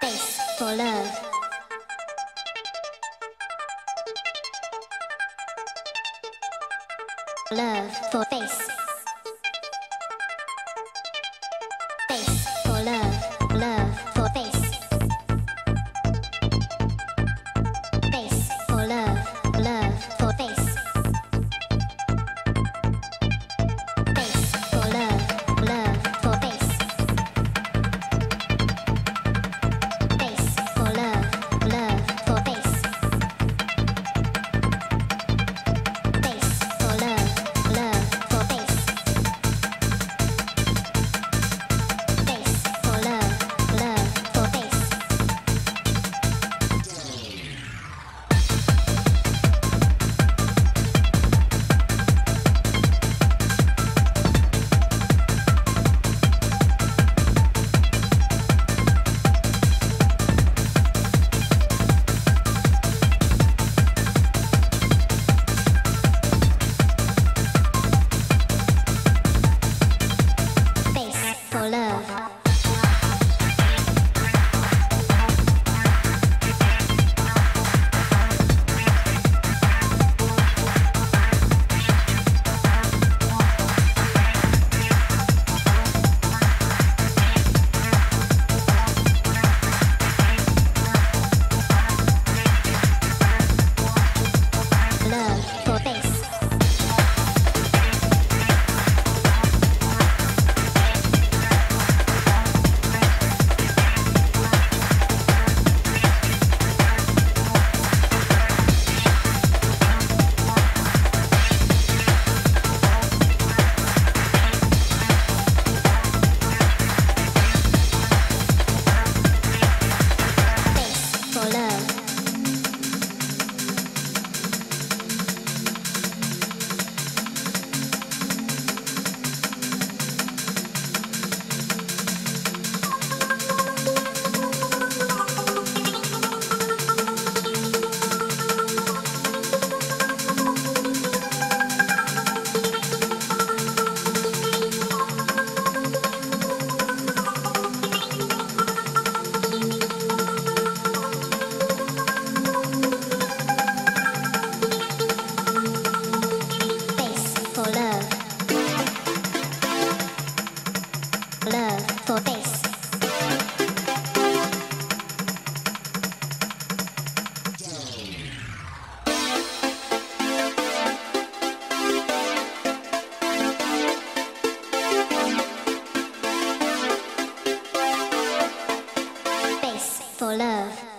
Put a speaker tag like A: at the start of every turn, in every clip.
A: Bass for love. Love for bass. for love.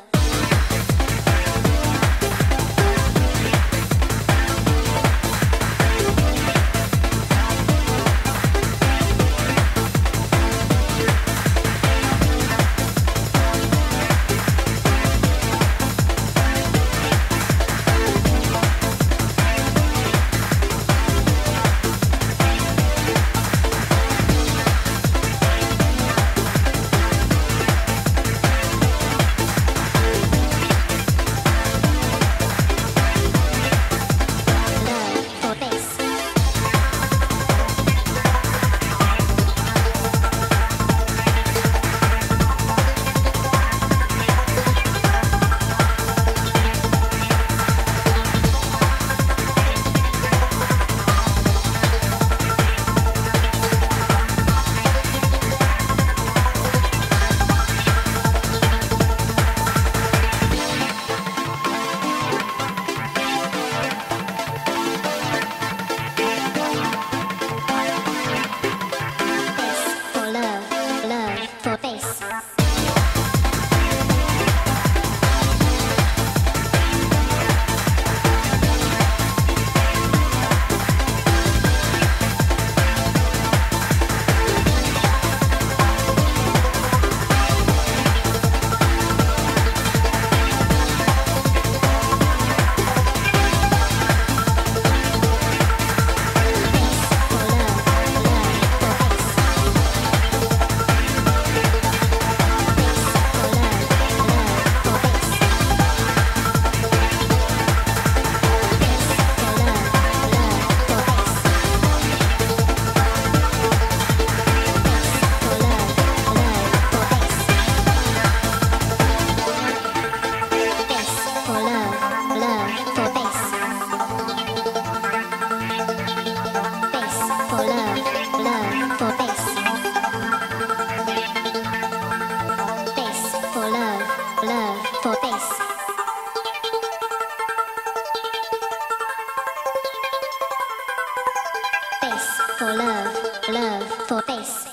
A: For love, love for bass.